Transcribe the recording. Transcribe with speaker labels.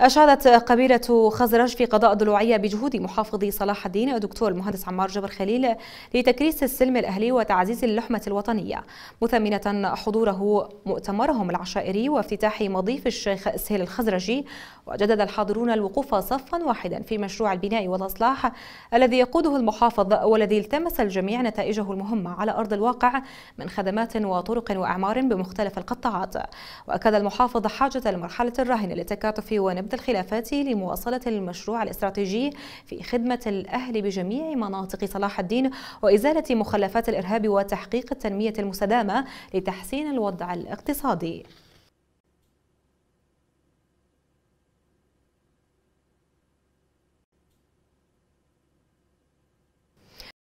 Speaker 1: أشادت قبيلة خزرج في قضاء ضلوعية بجهود محافظ صلاح الدين الدكتور المهندس عمار جبر خليل لتكريس السلم الأهلي وتعزيز اللحمة الوطنية. مثمنة حضوره مؤتمرهم العشائري وافتتاح مضيف الشيخ سهيل الخزرجي وجدد الحاضرون الوقوف صفا واحدا في مشروع البناء والإصلاح الذي يقوده المحافظ والذي التمس الجميع نتائجه المهمة على أرض الواقع من خدمات وطرق وأعمار بمختلف القطاعات. وأكد المحافظ حاجة المرحلة الراهنة للتكاتف ونبذ الخلافات لمواصلة المشروع الاستراتيجي في خدمة الأهل بجميع مناطق صلاح الدين وإزالة مخلفات الإرهاب وتحقيق التنمية المستدامة لتحسين الوضع الاقتصادي.